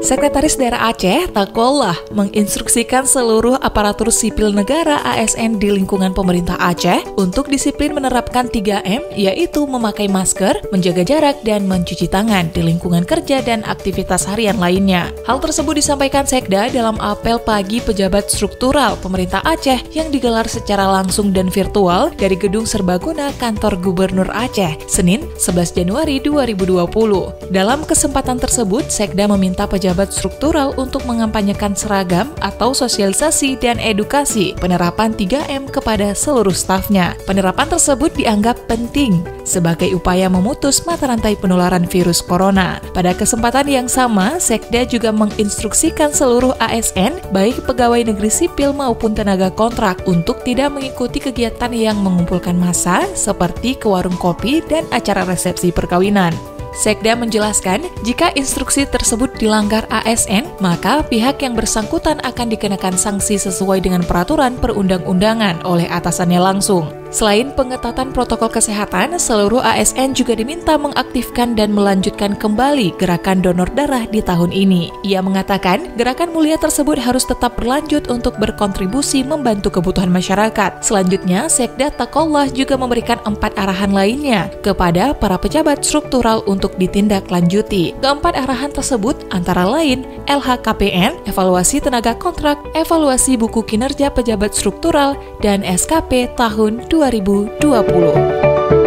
Sekretaris Daerah Aceh, Takolah, menginstruksikan seluruh aparatur sipil negara ASN di lingkungan pemerintah Aceh untuk disiplin menerapkan 3M, yaitu memakai masker, menjaga jarak, dan mencuci tangan di lingkungan kerja dan aktivitas harian lainnya. Hal tersebut disampaikan Sekda dalam apel pagi pejabat struktural pemerintah Aceh yang digelar secara langsung dan virtual dari Gedung Serbaguna Kantor Gubernur Aceh, Senin 11 Januari 2020. Dalam kesempatan tersebut, Sekda meminta pejabat pejabat struktural untuk mengampanyekan seragam atau sosialisasi dan edukasi penerapan 3M kepada seluruh stafnya. Penerapan tersebut dianggap penting sebagai upaya memutus mata rantai penularan virus corona. Pada kesempatan yang sama, Sekda juga menginstruksikan seluruh ASN, baik pegawai negeri sipil maupun tenaga kontrak, untuk tidak mengikuti kegiatan yang mengumpulkan massa seperti ke warung kopi dan acara resepsi perkawinan. Sekda menjelaskan, jika instruksi tersebut dilanggar ASN, maka pihak yang bersangkutan akan dikenakan sanksi sesuai dengan peraturan perundang-undangan oleh atasannya langsung. Selain pengetatan protokol kesehatan, seluruh ASN juga diminta mengaktifkan dan melanjutkan kembali gerakan donor darah di tahun ini. Ia mengatakan, gerakan mulia tersebut harus tetap berlanjut untuk berkontribusi membantu kebutuhan masyarakat. Selanjutnya, Sekda Takollah juga memberikan empat arahan lainnya kepada para pejabat struktural untuk ditindaklanjuti. Keempat arahan tersebut antara lain LHKPN, evaluasi tenaga kontrak, evaluasi buku kinerja pejabat struktural, dan SKP tahun 2020.